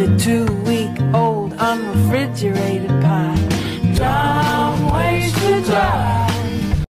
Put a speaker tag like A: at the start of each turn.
A: The two-week-old, unrefrigerated pie. Dumb ways to die.